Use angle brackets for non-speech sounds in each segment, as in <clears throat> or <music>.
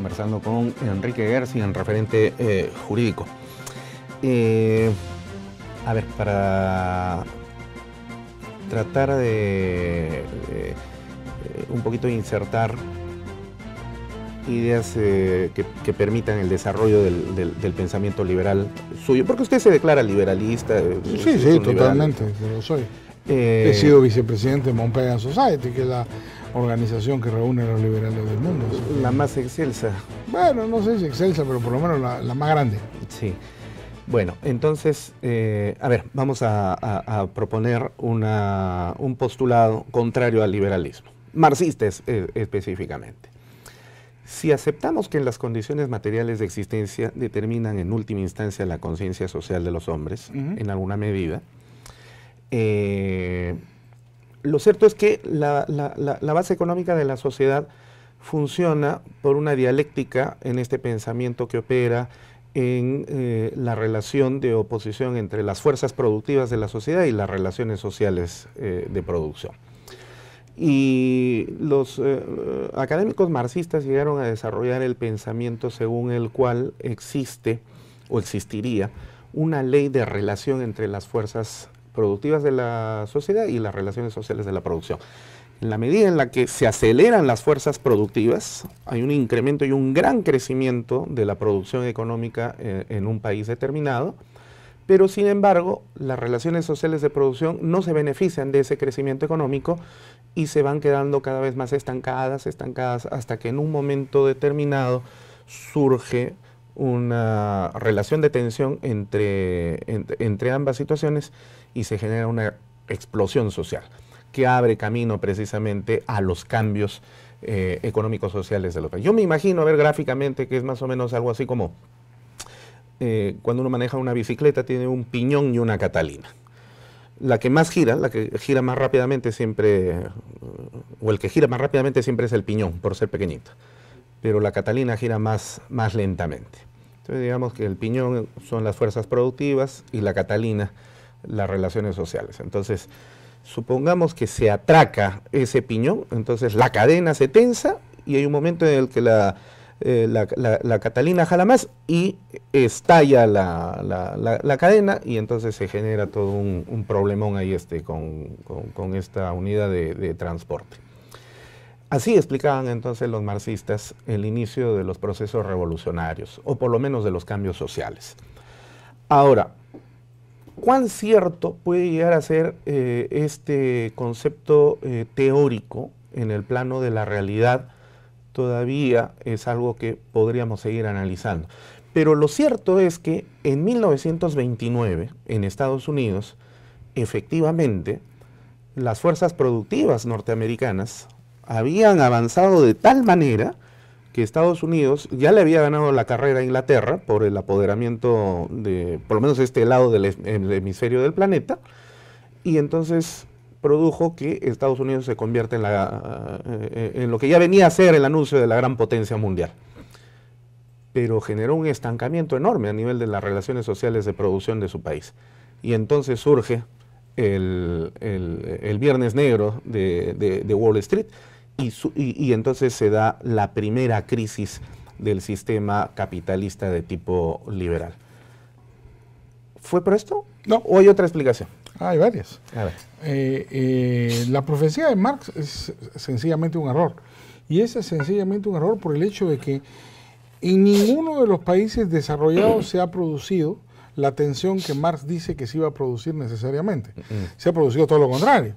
conversando con Enrique en referente eh, jurídico. Eh, a ver, para tratar de un poquito insertar ideas que, permitan el desarrollo del, pensamiento liberal suyo, porque usted se declara liberalista. Sí, sí, totalmente, lo soy. He sido vicepresidente de Montpellier Society, que es la organización que reúne a los liberales del mundo. La más excelsa. Bueno, no sé si excelsa, pero por lo menos la, más grande. Sí. Bueno, entonces, eh, a ver, vamos a, proponer una, un postulado contrario al liberalismo, marxista eh, específicamente. Si aceptamos que las condiciones materiales de existencia determinan en última instancia la conciencia social de los hombres, en alguna medida, eh, lo cierto es que la, base económica de la sociedad funciona por una dialéctica en este pensamiento que opera en eh, la relación de oposición entre las fuerzas productivas de la sociedad y las relaciones sociales eh, de producción. Y los eh, académicos marxistas llegaron a desarrollar el pensamiento según el cual existe o existiría una ley de relación entre las fuerzas productivas de la sociedad y las relaciones sociales de la producción. En la medida en la que se aceleran las fuerzas productivas, hay un incremento y un gran crecimiento de la producción económica eh, en un país determinado, pero sin embargo las relaciones sociales de producción no se benefician de ese crecimiento económico y se van quedando cada vez más estancadas, estancadas, hasta que en un momento determinado surge una relación de tensión entre, entre, ambas situaciones y se genera una explosión social que abre camino precisamente a los cambios eh, económicos sociales de los países. Yo me imagino a ver gráficamente que es más o menos algo así como eh, cuando uno maneja una bicicleta tiene un piñón y una catalina. La que más gira, la que gira más rápidamente siempre, o el que gira más rápidamente siempre es el piñón, por ser pequeñito pero la Catalina gira más, más lentamente. Entonces digamos que el piñón son las fuerzas productivas y la Catalina las relaciones sociales. Entonces, supongamos que se atraca ese piñón, entonces la cadena se tensa y hay un momento en el que la, eh, la, Catalina jala más y estalla la, cadena y entonces se genera todo un, problemón ahí este, con, esta unidad de transporte. Así explicaban entonces los marxistas el inicio de los procesos revolucionarios, o por lo menos de los cambios sociales. Ahora, ¿cuán cierto puede llegar a ser eh, este concepto eh, teórico en el plano de la realidad? Todavía es algo que podríamos seguir analizando. Pero lo cierto es que en 1929, en Estados Unidos, efectivamente, las fuerzas productivas norteamericanas habían avanzado de tal manera que Estados Unidos ya le había ganado la carrera a Inglaterra por el apoderamiento de, por lo menos este lado del hemisferio del planeta, y entonces produjo que Estados Unidos se convierta en, la, eh, en lo que ya venía a ser el anuncio de la gran potencia mundial. Pero generó un estancamiento enorme a nivel de las relaciones sociales de producción de su país. Y entonces surge el, Viernes Negro de Wall Street, y, entonces se da la primera crisis del sistema capitalista de tipo liberal. ¿Fue por esto? No. ¿O hay otra explicación? Hay varias. Eh, eh, la profecía de Marx es sencillamente un error. Y es sencillamente un error por el hecho de que en ninguno de los países desarrollados se ha producido la tensión que Marx dice que se iba a producir necesariamente. Se ha producido todo lo contrario.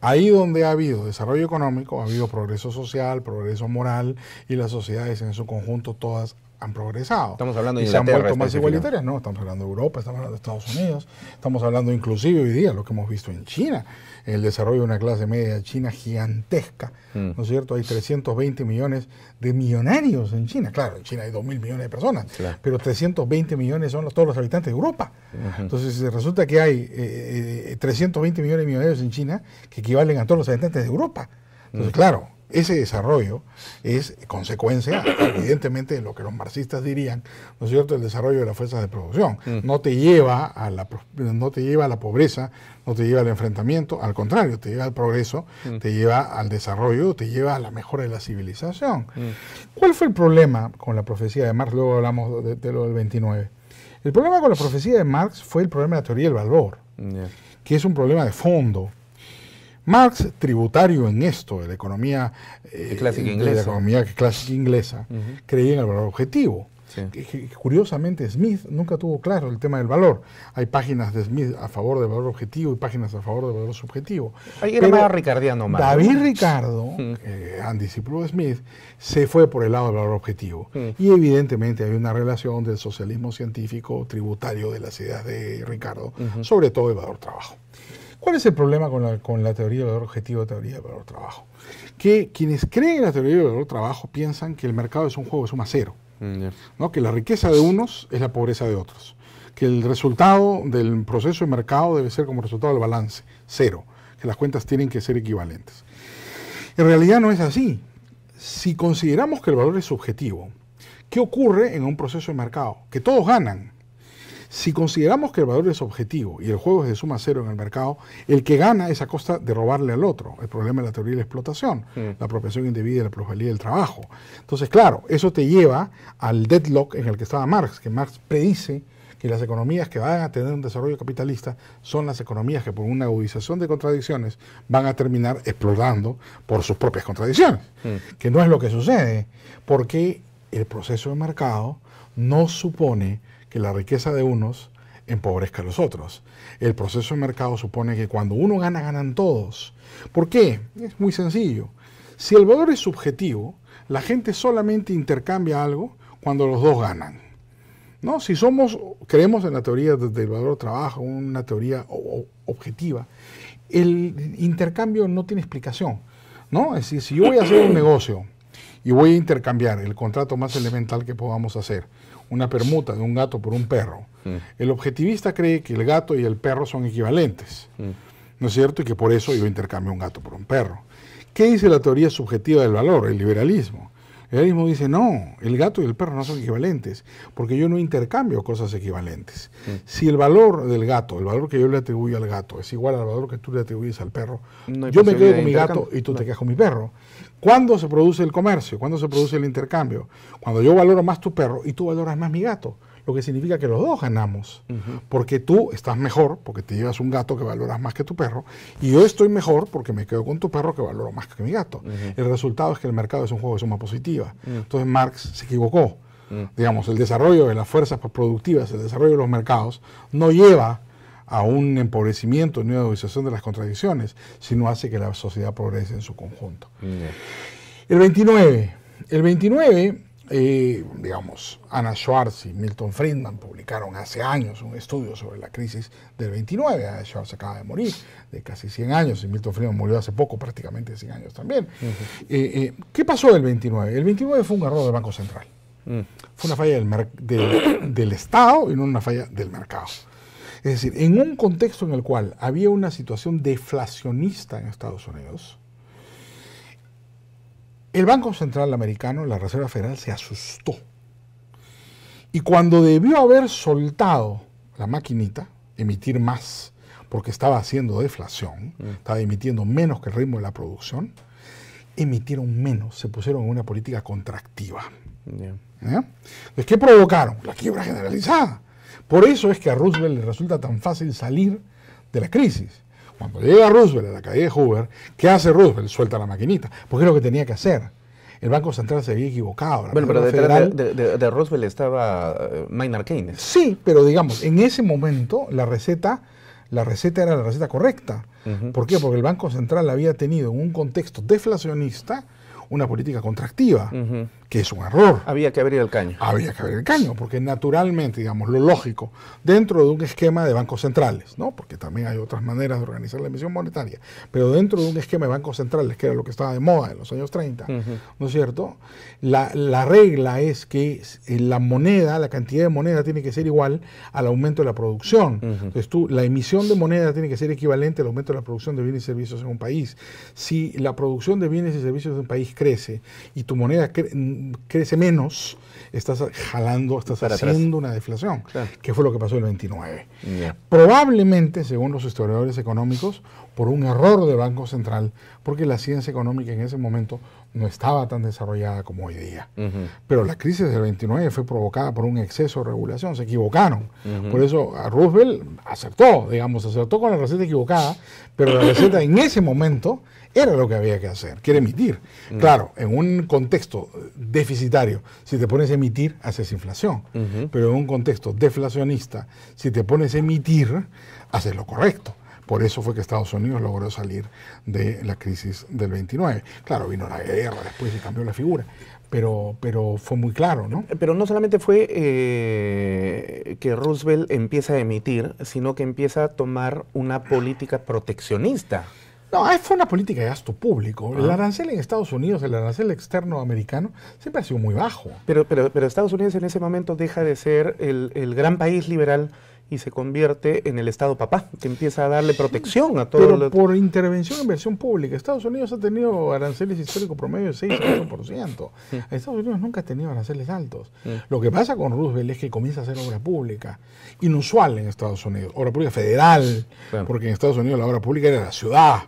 Ahí donde ha habido desarrollo económico, ha habido progreso social, progreso moral y las sociedades en su conjunto todas han progresado. Estamos hablando de y se han vuelto más igualitarias, no, estamos hablando de Europa, estamos hablando de Estados Unidos, estamos hablando inclusive hoy día lo que hemos visto en China, el desarrollo de una clase media china gigantesca, mm. ¿no es cierto? Hay 320 millones de millonarios en China, claro, en China hay 2 mil millones de personas, pero 320 millones son todos los habitantes de Europa. Entonces resulta que hay 320 eh, eh, millones de millonarios en China que equivalen a todos los habitantes de Europa. Entonces, claro, ese desarrollo es consecuencia, evidentemente, de lo que los marxistas dirían, ¿no es cierto?, el desarrollo de las fuerzas de producción. Mm. No te lleva a la no te lleva a la pobreza, no te lleva al enfrentamiento, al contrario, te lleva al progreso, mm. te lleva al desarrollo, te lleva a la mejora de la civilización. Mm. ¿Cuál fue el problema con la profecía de Marx? Luego hablamos de, lo del 29. El problema con la profecía de Marx fue el problema de la teoría del valor, que es un problema de fondo Marx, tributario en esto, de la economía, eh, clásica inglesa, la economía clásica inglesa, creía en el valor objetivo. curiosamente, Smith nunca tuvo claro el tema del valor. Hay páginas de Smith a favor del valor objetivo y páginas a favor del valor subjetivo. Ahí era más ricardiano más. David Ricardo, <laughs> eh, discípulo de Smith, se fue por el lado del valor objetivo. Y evidentemente hay una relación del socialismo científico tributario de las ideas de Ricardo, sobre todo el valor trabajo. ¿Cuál es el problema con la, con la teoría del valor objetivo, teoría del valor trabajo? Que quienes creen en la teoría del valor trabajo piensan que el mercado es un juego de suma cero, mm, ¿no? que la riqueza de unos es la pobreza de otros, que el resultado del proceso de mercado debe ser como resultado del balance, cero, que las cuentas tienen que ser equivalentes. En realidad no es así. Si consideramos que el valor es subjetivo, ¿qué ocurre en un proceso de mercado? Que todos ganan, si consideramos que el valor es objetivo y el juego es de suma cero en el mercado, el que gana es a costa de robarle al otro. El problema de la teoría de la explotación, mm. la apropiación indebida de la plusvalía del trabajo. Entonces, claro, eso te lleva al deadlock en el que estaba Marx, que Marx predice que las economías que van a tener un desarrollo capitalista son las economías que por una agudización de contradicciones van a terminar explotando por sus propias contradicciones, mm. que no es lo que sucede, porque el proceso de mercado no supone que la riqueza de unos empobrezca a los otros. El proceso de mercado supone que cuando uno gana, ganan todos. ¿Por qué? Es muy sencillo. Si el valor es subjetivo, la gente solamente intercambia algo cuando los dos ganan. ¿No? Si somos, creemos en la teoría del valor trabajo, una teoría objetiva, el intercambio no tiene explicación. ¿no? Es decir, si yo voy a hacer un negocio y voy a intercambiar el contrato más elemental que podamos hacer, una permuta de un gato por un perro, mm. el objetivista cree que el gato y el perro son equivalentes, mm. ¿no es cierto? Y que por eso yo intercambio un gato por un perro. ¿Qué dice la teoría subjetiva del valor, el liberalismo? El liberalismo dice, no, el gato y el perro no son equivalentes, porque yo no intercambio cosas equivalentes. Mm. Si el valor del gato, el valor que yo le atribuyo al gato, es igual al valor que tú le atribuyes al perro, yo me quedo con mi gato y tú te quedas con mi perro. ¿Cuándo se produce el comercio? ¿Cuándo se produce el intercambio? Cuando yo valoro más tu perro y tú valoras más mi gato. Lo que significa que los dos ganamos. Porque tú estás mejor porque te llevas un gato que valoras más que tu perro. Y yo estoy mejor porque me quedo con tu perro que valoro más que mi gato. El resultado es que el mercado es un juego de suma positiva. Entonces Marx se equivocó. Digamos, el desarrollo de las fuerzas productivas, el desarrollo de los mercados, no lleva a un empobrecimiento ni una agudización de las contradicciones, sino hace que la sociedad progrese en su conjunto. El 29. El 29, digamos, Anna Schwartz y Milton Friedman publicaron hace años un estudio sobre la crisis del 29. Anna Schwartz acaba de morir de casi 100 años y Milton Friedman murió hace poco, prácticamente 100 años también. Eh, eh, ¿Qué pasó el 29? El 29 fue un error del Banco Central. Mm. Fue una falla del, <coughs> del Estado y no una falla del mercado. Es decir, en un contexto en el cual había una situación deflacionista en Estados Unidos, el Banco Central americano, la Reserva Federal, se asustó. Y cuando debió haber soltado la maquinita, emitir más, porque estaba haciendo deflación, mm. estaba emitiendo menos que el ritmo de la producción, emitieron menos, se pusieron en una política contractiva. ¿Qué provocaron? La quiebra generalizada. Por eso es que a Roosevelt le resulta tan fácil salir de la crisis. Cuando llega Roosevelt a la calle de Hoover, ¿qué hace Roosevelt? Suelta la maquinita, porque es lo que tenía que hacer. El Banco Central se había equivocado. Bueno, pero detrás de, Roosevelt estaba uh, Maynard Keynes. Sí, pero digamos, en ese momento la receta, la receta era la receta correcta. ¿Por qué? Porque el Banco Central había tenido en un contexto deflacionista una política contractiva. Que es un error. Había que abrir el caño. Había que abrir el caño, porque naturalmente, digamos, lo lógico, dentro de un esquema de bancos centrales, ¿no? Porque también hay otras maneras de organizar la emisión monetaria, pero dentro de un esquema de bancos centrales, que era lo que estaba de moda en los años 30, ¿no es cierto? La, regla es que la moneda, la cantidad de moneda tiene que ser igual al aumento de la producción. Entonces tú, la emisión de moneda tiene que ser equivalente al aumento de la producción de bienes y servicios en un país. Si la producción de bienes y servicios de un país crece y tu moneda crece menos, estás jalando, estás haciendo una deflación, que fue lo que pasó en el 29. Probablemente, según los historiadores económicos, por un error del Banco Central, porque la ciencia económica en ese momento no estaba tan desarrollada como hoy día. Pero la crisis del 29 fue provocada por un exceso de regulación, se equivocaron. Por eso Roosevelt acertó, digamos, acertó con la receta equivocada, pero la receta en ese momento era lo que había que hacer, que era emitir. Claro, en un contexto deficitario, si te pones a emitir, haces inflación. Pero en un contexto deflacionista, si te pones a emitir, haces lo correcto. Por eso fue que Estados Unidos logró salir de la crisis del 29. Claro, vino la guerra después y cambió la figura. Pero, pero fue muy claro, ¿no? Pero no solamente fue eh, que Roosevelt empieza a emitir, sino que empieza a tomar una política proteccionista. No, fue una política de gasto público. El arancel en Estados Unidos, el arancel externo americano, siempre ha sido muy bajo. Pero, pero, pero Estados Unidos en ese momento deja de ser el, el gran país liberal y se convierte en el Estado papá, que empieza a darle protección a todo. Pero por intervención en inversión pública. Estados Unidos ha tenido aranceles históricos promedio de 6 8%. Estados Unidos nunca ha tenido aranceles altos. Lo que pasa con Roosevelt es que comienza a hacer obra pública, inusual en Estados Unidos, obra pública federal, porque en Estados Unidos la obra pública era la ciudad,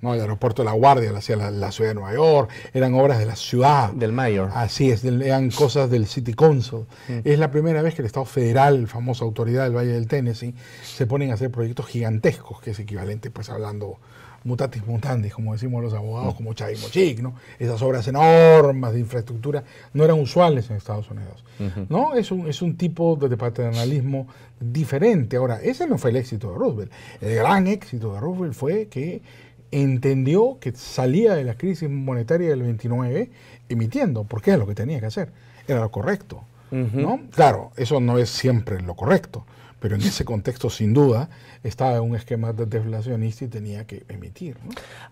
¿no? el aeropuerto de la Guardia la hacía la, ciudad de Nueva York, eran obras de la ciudad. Del mayor. Así es, eran cosas del City Council. Es la primera vez que el Estado federal, famosa autoridad del Valle del Tennessee, se ponen a hacer proyectos gigantescos, que es equivalente, pues hablando mutatis mutandis, como decimos los abogados, como Chavi ¿no? Esas obras enormes de infraestructura no eran usuales en Estados Unidos, ¿no? Es un, es un tipo de paternalismo diferente. Ahora, ese no fue el éxito de Roosevelt. El gran éxito de Roosevelt fue que entendió que salía de la crisis monetaria del 29 emitiendo, porque era lo que tenía que hacer, era lo correcto. ¿no? Claro, eso no es siempre lo correcto, pero en ese contexto, sin duda, estaba en un esquema deflacionista y tenía que emitir.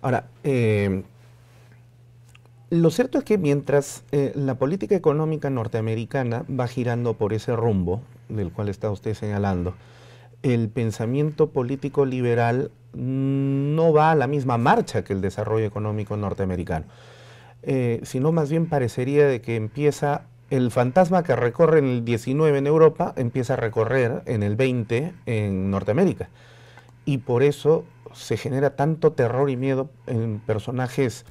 Ahora, eh, lo cierto es que mientras eh, la política económica norteamericana va girando por ese rumbo del cual está usted señalando, el pensamiento político liberal no va a la misma marcha que el desarrollo económico norteamericano, eh, sino más bien parecería de que empieza el fantasma que recorre en el 19 en Europa empieza a recorrer en el 20 en Norteamérica. Y por eso se genera tanto terror y miedo en personajes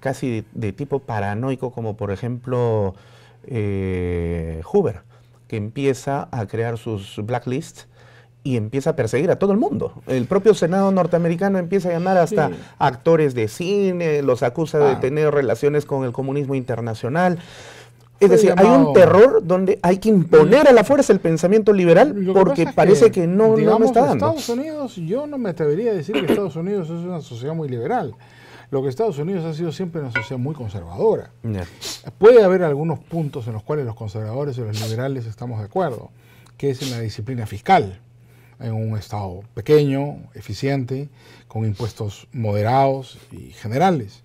casi de, tipo paranoico como por ejemplo eh, Hoover, que empieza a crear sus blacklists y empieza a perseguir a todo el mundo. El propio Senado norteamericano empieza a llamar hasta actores de cine, los acusa de ah. tener relaciones con el comunismo internacional. Es decir, hay un terror donde hay que imponer a la fuerza el pensamiento liberal porque parece que, no, no, está dando. Estados Unidos, yo no me atrevería a decir que Estados Unidos es una sociedad muy liberal. Lo que Estados Unidos ha sido siempre una sociedad muy conservadora. Puede haber algunos puntos en los cuales los conservadores y los liberales estamos de acuerdo, que es en la disciplina fiscal, en un Estado pequeño, eficiente, con impuestos moderados y generales.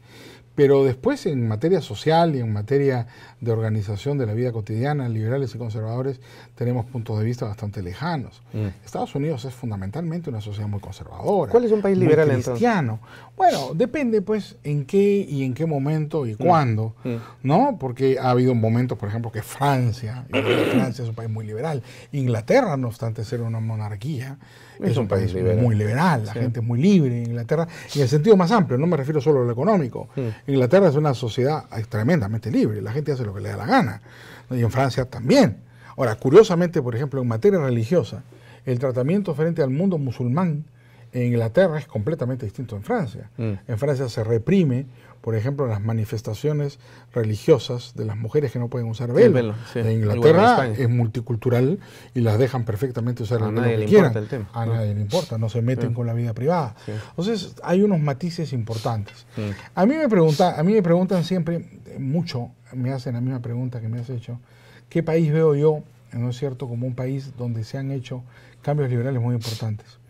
Pero después en materia social y en materia de organización de la vida cotidiana, liberales y conservadores, tenemos puntos de vista bastante lejanos. Mm. Estados Unidos es fundamentalmente una sociedad muy conservadora. ¿Cuál es un país liberal cristiano. Bueno, depende pues en qué y en qué momento y mm. cuándo, mm. ¿no? Porque ha habido momentos, por ejemplo, que Francia, Francia es un país muy liberal. Inglaterra, no obstante ser una monarquía, es, un, país, muy liberal, la gente es muy libre en Inglaterra, y en el sentido más amplio, no me refiero solo a lo económico. Inglaterra es una sociedad tremendamente libre, la gente hace lo que le da la gana, y en Francia también. Ahora, curiosamente, por ejemplo, en materia religiosa, el tratamiento frente al mundo musulmán En Inglaterra es completamente distinto en Francia. Mm. En Francia se reprime, por ejemplo, las manifestaciones religiosas de las mujeres que no pueden usar velo. En Inglaterra es multicultural y las dejan perfectamente usar el velo que quieran. A nadie le importa, no se meten con la vida privada. Entonces hay unos matices importantes. A mí me pregunta, a mí me preguntan siempre mucho, me hacen la misma pregunta que me has hecho, ¿qué país veo yo, no es cierto, como un país donde se han hecho cambios liberales muy importantes?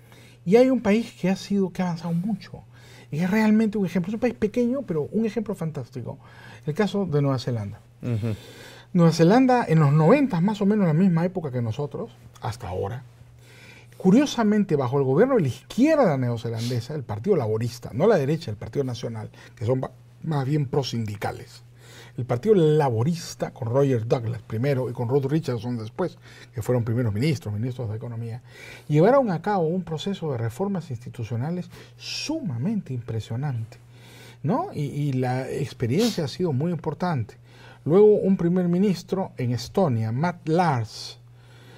Y hay un país que ha sido, que ha avanzado mucho. Y es realmente un ejemplo. Es un país pequeño, pero un ejemplo fantástico. El caso de Nueva Zelanda. Nueva Zelanda en los 90, más o menos la misma época que nosotros, hasta ahora, curiosamente bajo el gobierno de la izquierda neozelandesa, el Partido Laborista, no la derecha, el Partido Nacional, que son más bien prosindicales, el Partido Laborista, con Roger Douglas primero y con Ruth Richardson después, que fueron primeros ministros, ministros de Economía, llevaron a cabo un proceso de reformas institucionales sumamente impresionante. ¿no? Y, la experiencia ha sido muy importante. Luego un primer ministro en Estonia, Matt Lars.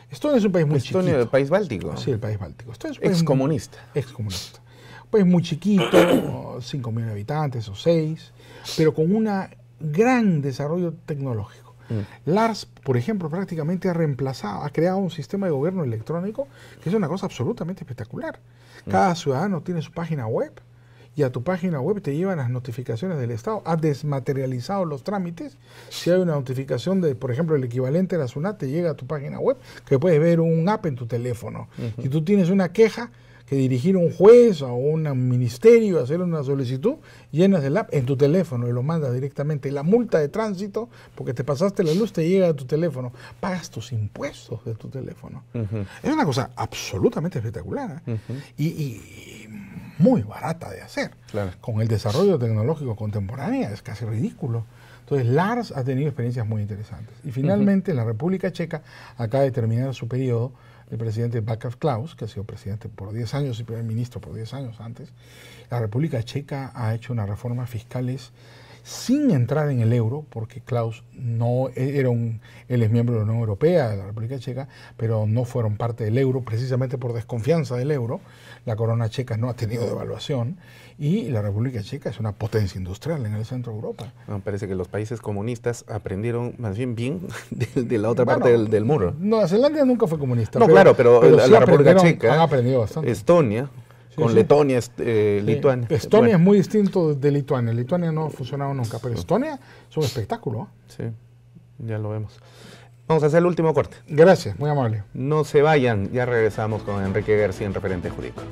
Estonia es un país muy Estonia, el país báltico. Sí, el país báltico. Excomunista. Excomunista. Un país muy chiquito, <clears throat> 5.000 habitantes o 6, pero con una gran desarrollo tecnológico. Mm. Lars, por ejemplo, prácticamente ha reemplazado, ha creado un sistema de gobierno electrónico que es una cosa absolutamente espectacular. Mm. Cada ciudadano tiene su página web y a tu página web te llevan las notificaciones del Estado. Ha desmaterializado los trámites. Si hay una notificación de, por ejemplo, el equivalente a la SUNAT, te llega a tu página web, que puedes ver un app en tu teléfono. Si tú tienes una queja, que dirigir a un juez o a un ministerio, hacer una solicitud, llenas el app en tu teléfono y lo mandas directamente. La multa de tránsito, porque te pasaste la luz, te llega a tu teléfono. Pagas tus impuestos de tu teléfono. Es una cosa absolutamente espectacular ¿eh? y, muy barata de hacer. Con el desarrollo tecnológico contemporáneo es casi ridículo. Entonces, Lars ha tenido experiencias muy interesantes. Y finalmente, la República Checa acaba de terminar su periodo el presidente Václav Klaus, que ha sido presidente por 10 años y primer ministro por 10 años antes, la República Checa ha hecho unas reformas fiscales sin entrar en el euro, porque Klaus no era un, él es miembro de la Unión Europea, de la República Checa, pero no fueron parte del euro precisamente por desconfianza del euro. La corona checa no ha tenido devaluación y la República Checa es una potencia industrial en el centro de Europa. Me parece que los países comunistas aprendieron más bien bien <laughs> de, la otra parte del, muro. Nueva Zelanda nunca fue comunista. No, claro, pero, la, República Checa, han aprendido bastante. Estonia, con Letonia, eh, Lituania. Estonia es muy distinto de Lituania. Lituania no ha funcionado nunca, pero Estonia es un espectáculo. Sí, ya lo vemos. Vamos a hacer el último corte. Gracias, muy amable. No se vayan, ya regresamos con Enrique García en referente jurídico.